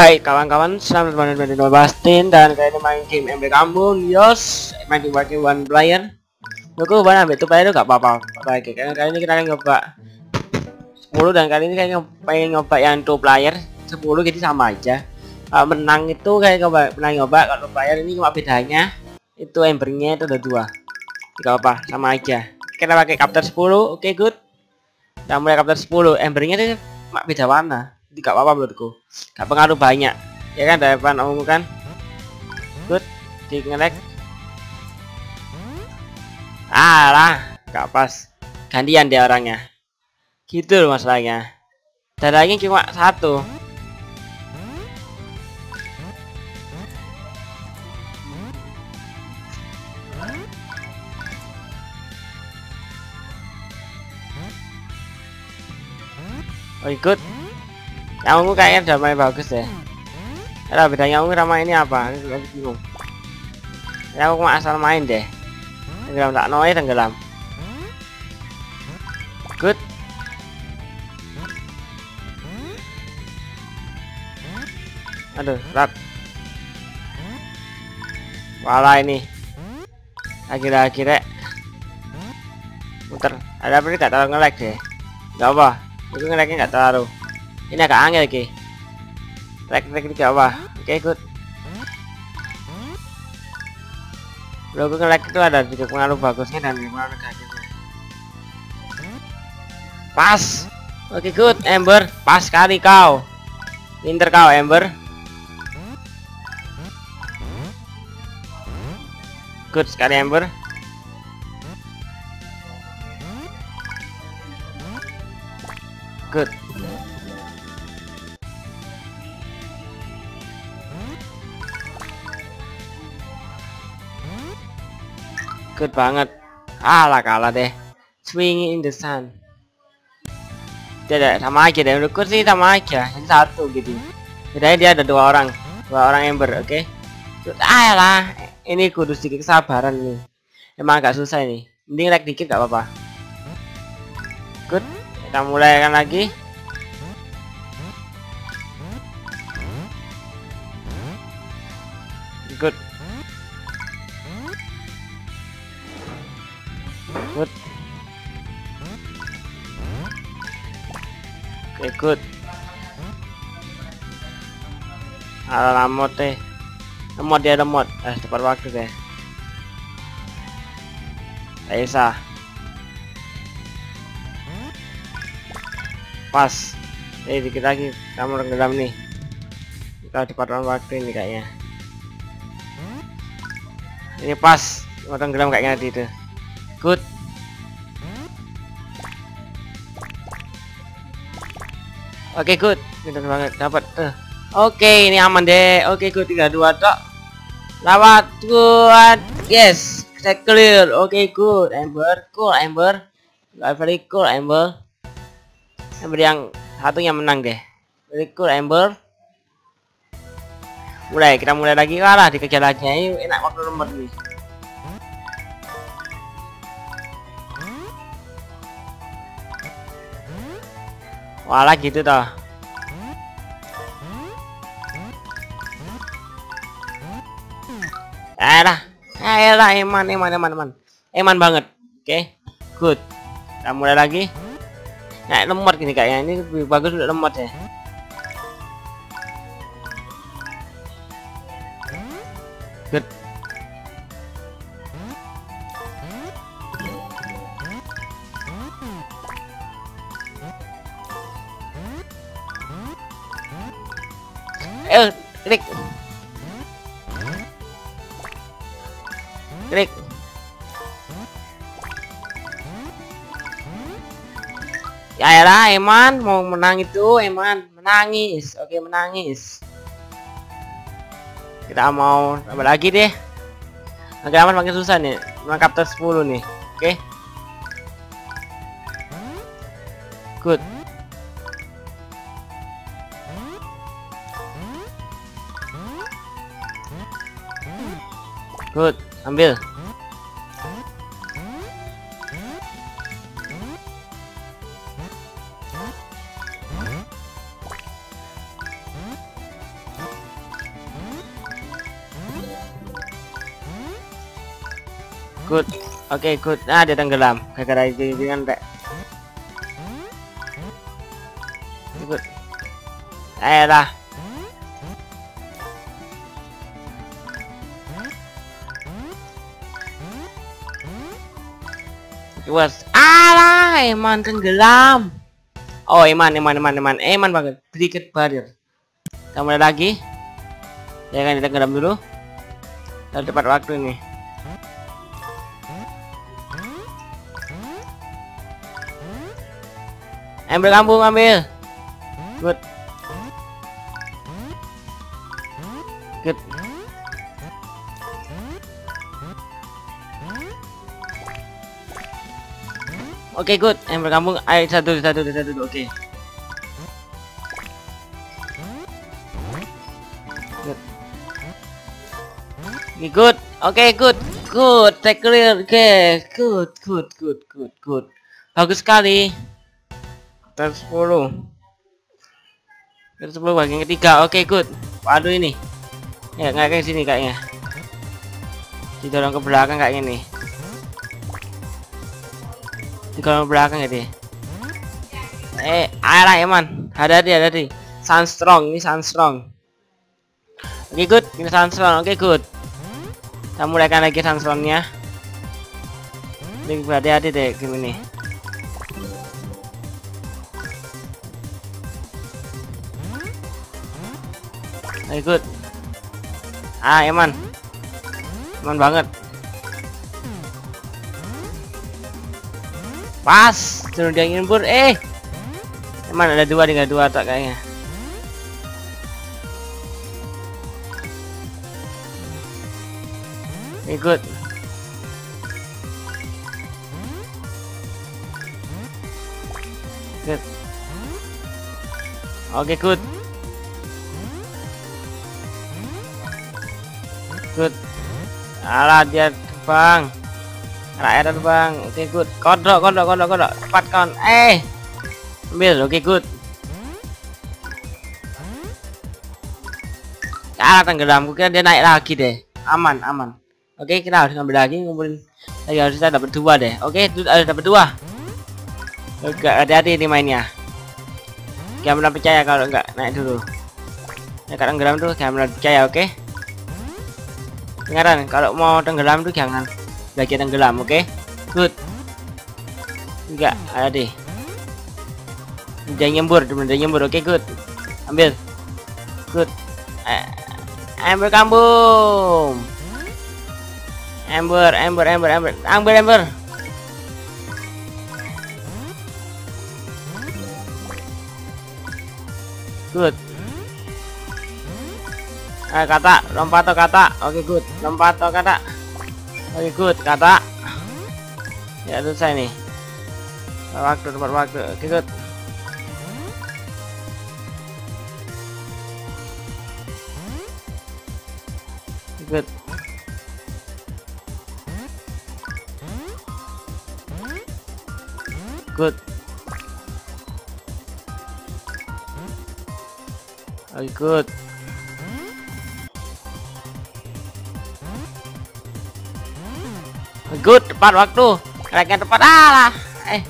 Hai kawan-kawan, selamat datang di channel Bastin dan kali ini main game MB Kampung Yos main di bagi one player. Aku banyak ambil tuh player itu gak apa-apa. Oke, kali ini kita akan nyoba 10 dan kali ini kayak pengen nyoba yang two player 10 jadi sama aja. Menang itu kayak nyoba menang nyoba kalau player ini cuma bedanya itu embernya itu ada dua. Gak apa sama aja. Kita pakai capture 10, oke okay, good. Kita mulai capture 10, embernya itu cuma beda warna gak apa-apa menurutku. Gak pengaruh banyak. Ya kan depan umum kan? Good. Di ngelek alah gak pas. Gantian dia orangnya. Gitu loh masalahnya. Dadanya cuma satu. Oh, ikut ungu kayaknya udah main bagus deh Ada bedanya ungu sama ini apa? Ini lagi bingung. Ya aku asal main deh. Tenggelam tak noe tenggelam. Good. Aduh, rat. Wala ini. Lagi-lagi rek. Muter. Ada apa ini gak terlalu nge-lag deh. Gak apa. Itu nge-lagnya gak terlalu ini agak angel lagi rek rek di bawah. Oke ikut logo nge itu ada juga pengaruh bagusnya dan pengaruh negatifnya. Pas. Oke good. Ember pas kali kau. Pinter kau ember good sekali ember good banget. Alah kalah deh. Swinging in the sun. Tidak sama aja deh menurutku sih sama aja. Yang satu gitu. Bedanya dia ada dua orang dua orang ember oke? Okay? alah ini kudu sedikit kesabaran nih. Emang agak susah ini. Mending like dikit gak apa-apa. Good kita mulai lagi good oke okay, good ala lamot deh lemot dia lemot eh tepat waktu deh Aisa pas. Eh dikit lagi. Kamu renggelam nih. Kita tepat waktu ini kayaknya. Ini pas. Orang gelam kayaknya di itu. Good oke okay, good. Pintar banget dapat. Uh. oke okay, ini aman deh oke okay, good. Tiga dua tok. Lawat good. Yes saya clear. Oke okay, good. Ember cool ember very cool ember ember yang satu yang menang deh very cool ember mulai kita mulai lagi. Kalah dikejar lagi. Ini enak waktu nomor nih Walah gitu toh. Eh lah Eh lah eman eman eman eman. Eman banget. Oke. Okay. Good. Kita mulai lagi. Nah lemot gini kayaknya. Ini lebih bagus untuk lemot ya Eh, klik. Klik. Ya lah, Eman. Mau menang itu, Eman. Menangis. Oke, menangis. Kita mau tambah lagi deh. Agak aman makin susah nih. Menangkap ter 10 nih. Oke. Good Good, ambil. Good. Oke, okay, good. Nah, dia tenggelam. Gara-gara giringan, Pak. Good. Eh, lah. Was alah eman tenggelam oh eman eman eman eman. Eman banget. Sedikit barrier. Kamu lagi. Jangan ditenggelam dulu. Dan tepat waktu ini. Ambil kampung ambil. Good Oke, okay, good. Ambil kampung. Ayo satu satu satu satu. Oke. Okay. good. Oke, okay, good. Good. Take clear. Oke, okay. good, good, good, good, good. Bagus sekali. Dan 10. Dan 10 bagian ketiga. Oke, okay, good. Waduh ini. Ya, nggak kayak sini kayaknya. Didorong ke belakang kayak gini. Ke belakang ya deh. Eh, ayolah Eman. Hati-hati, hati-hati. Sunstrong, ini Sunstrong. Oke, okay, good. Ini Sunstrong. Oke, okay, good kita mulaikan lagi sandstormnya ini berhati-hati deh game ini ikut ah eman eman banget pas suruh dia ngimpur eh eman ada dua tinggal dua tak kayaknya Ikut. Good. Oke, okay, good. Good. Alah dia terbang. Rakyat terbang. Oke, okay, good. Kodok, kodok, kodok, kodok. Cepat kon. Eh. Ambil. Oke, okay, good. Alah tenggelam. Kukira dia naik lagi deh. Aman, aman. Oke, kita harus ngambil lagi, ngumpulin lagi harus kita dapat dua deh. Oke, itu harus dapat dua. Oke, hati-hati ini mainnya. Jangan percaya kalau enggak naik dulu. Ya kalau tenggelam tuh jangan percaya, oke? Ingatkan, kalau mau tenggelam tuh jangan lagi tenggelam, oke? Good. Enggak, ada deh. Jangan nyembur, jangan nyembur, oke? Good. Ambil. Good. Eh, ambil kambung. Ember, ember, ember, ember, ember, ember. Good. Eh, kata, lompat atau kata. Oke, okay, good. Lompat atau kata. Okay, good. Kata. Ya, selesai nih. Waktu, tempat waktu. Good. good oh good good tepat waktu. Kalian tepat. Alah eh.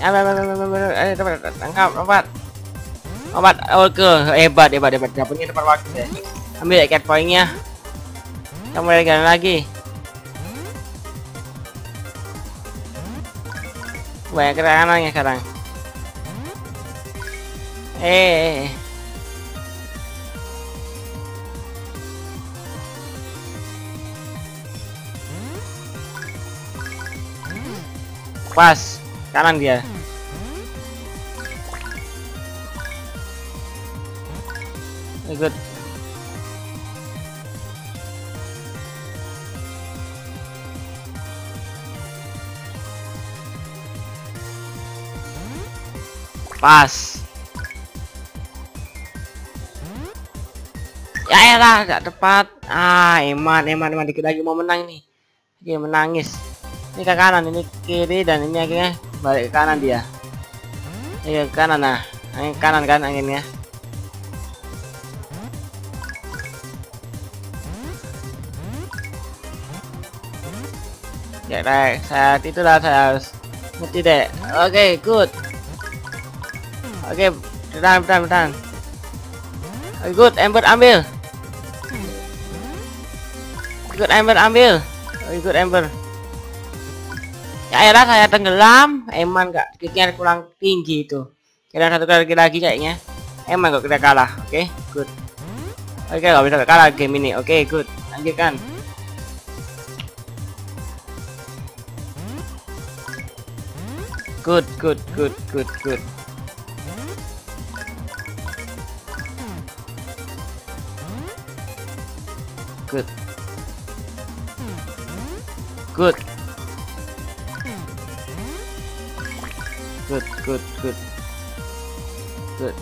Ya eh tepat tangkap lompat. Lompat. Oke hebat hebat hebat. Dapetnya tepat waktu deh ambil cat pointnya. Kita mulai lagi. Banyak kerangannya sekarang. Eh pas kanan dia ikut Pas. Ya elah, gak tepat. Ah, eman, eman, eman dikit lagi mau menang nih. Oke, menangis. Ini ke kanan, ini kiri dan ini akhirnya balik ke kanan dia. Iya, ke kanan nah. Angin kanan kan anginnya. ya deh saat itulah saya harus ngerti deh. Oke okay, good. Oke okay, bertahan bertahan bertahan okay, good. Ember ambil. Good Ember ambil. Okay, good Ember ya elah saya tenggelam. Emang gak kicknya kurang tinggi itu. Kira satu kali lagi kayaknya. Emang kok kita kalah oke? Okay, good. Oke okay, gak bisa kalah game ini oke? Okay, good. Lanjutkan. Good good good good good. Good. Good good good good. Good.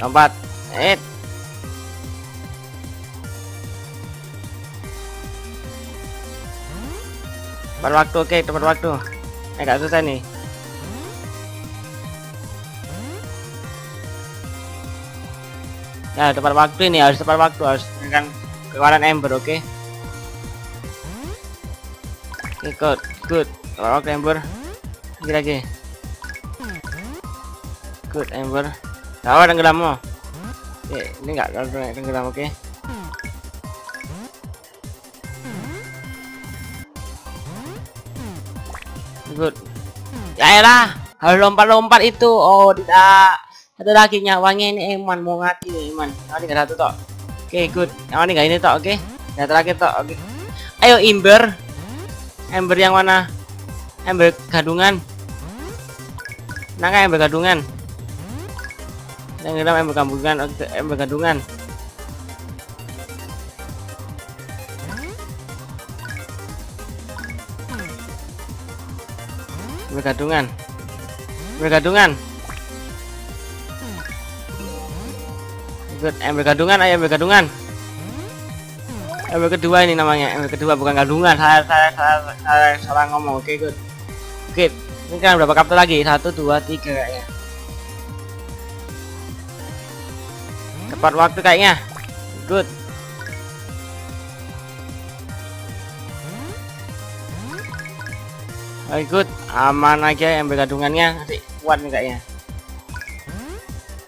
Lompat. Eh tepat waktu oke tepat waktu. Eh gak susah nih. Ya tepat waktu ini harus tepat waktu harus dengan keluaran ember oke. Okay? ikut good. kalau waktu ember lagi lagi. Good ember tahu tenggelam mau oke ini enggak kalau tenggelam oke. Good. Ya elah harus lompat-lompat itu. Oh tidak. Satu lagi nyawanya ini Eman mau ngati nih Eman yang ini satu toh oke okay, good. Yang ini gak ini toh oke. Okay? yang terakhir toh oke. Okay. ayo Ember Ember yang mana Ember gadungan. Kan Ember gadungan. Yang dalam Ember gadungan. Ember gadungan. Bergadungan bergadungan Good, ember gadungan ayo ember gadungan. Ember kedua ini namanya ember kedua bukan gadungan. Saya saya, saya salah ngomong. Oke okay, good oke ini kan berapa kapten lagi? Satu dua tiga kayaknya. Tepat waktu kayaknya. Good. Oke good, aman aja yang bergadungannya nanti kuat nih kayaknya.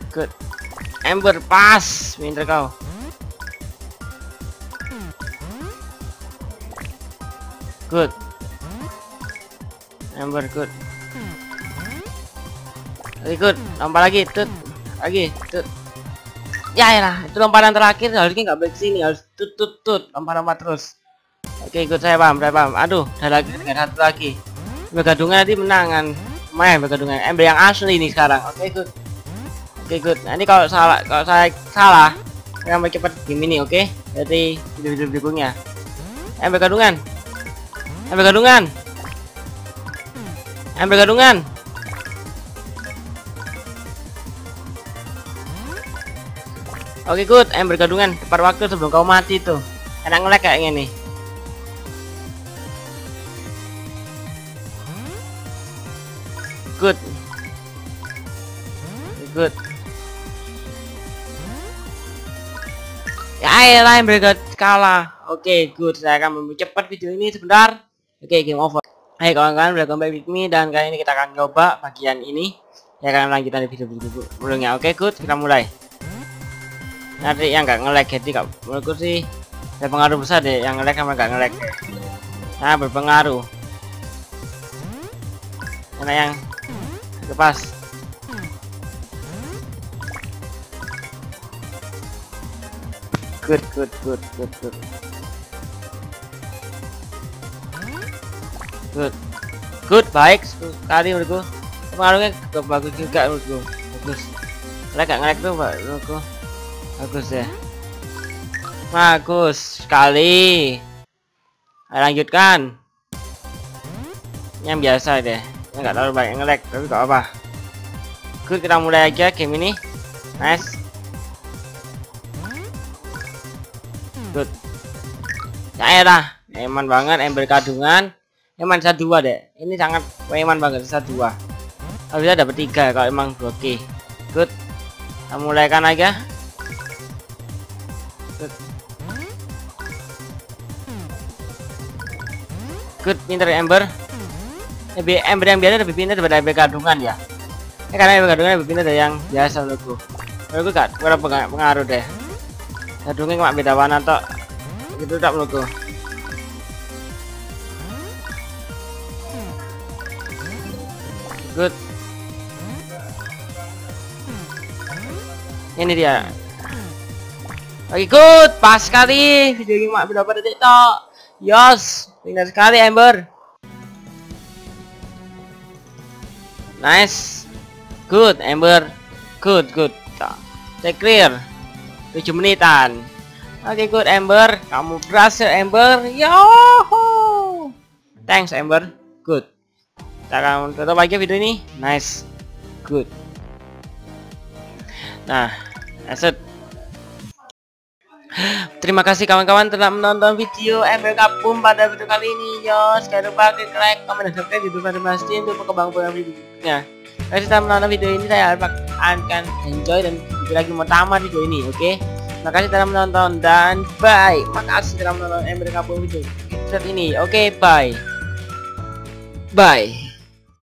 Good. Ember pas, pinter kau. Good. Ember good. Oke good, lompat lagi, tut. Lagi, tut. Ya ya lah, itu lompatan terakhir harusnya nggak balik sini, harus tut tut tut, lompat-lompat terus. Oke, good saya paham, saya paham. Aduh, ada lagi satu lagi bergadungan nanti menangan main bergadungan ember yang asli ini sekarang oke good oke good nanti kalau salah kalau saya salah saya mau cepat game ini oke okay? jadi video-video berikutnya ember gadungan ember gadungan ember gadungan. Oke okay, good, ember gadungan. Tepat waktu sebelum kau mati tuh. Enak ngelek kayaknya nih. good good ya lain mereka kalah. Oke okay, good saya akan mempercepat video ini sebentar. Oke okay, game over Hai kawan-kawan, welcome back with me. Dan kali ini kita akan coba bagian ini. Ya akan lanjutan di video sebelumnya oke okay, good. Kita mulai. Nanti yang nggak ngelag jadi kak menurutku sih. Ada pengaruh besar deh yang ngelag sama nggak ngelag. Nah berpengaruh. Karena yang lepas? Good good good good good good. Good baik. Sekali menurutku. Pengaruhnya bagus juga menurutku. Bagus. Ngelek gak ngelek tuh pak menurutku. Bagus ya. Bagus sekali. Lanjutkan. Yang biasa deh nggak terlalu banyak ngelag tapi gak apa good kita mulai aja game ini. Nice. Good. Ya lah eman banget ember kadungan eman bisa dua deh ini sangat eman banget bisa dua. Kalau bisa dapat tiga kalau emang oke okay. good. Kita mulaikan aja. Good. Good. Pinter Ember lebih Ember yang biasa lebih pintar daripada Ember kandungan ya. Ya karena Ember kandungan lebih pintar dari yang biasa menurutku. Menurutku gak kurang pengaruh deh kandungnya cuma beda warna toh gitu tak menurutku good ini dia. Oke good pas sekali. Video ini mak berapa detik toh yos tinggal sekali Ember nice. Good Ember good good take clear. 7 menitan. Oke good Ember kamu berhasil Ember yoho thanks Ember kita akan tutup aja video ini nice good nah aset Terima kasih kawan-kawan telah menonton video ML Kapum pada video kali ini yo. Jangan lupa klik like, komen, dan subscribe di pada pasti untuk perkembangan video. Terima kasih telah menonton video ini saya harap akan enjoy dan video lagi mau tamat video ini oke okay? Terima kasih telah menonton dan bye. Makasih telah menonton ML Kapum video ini oke okay, bye. Bye.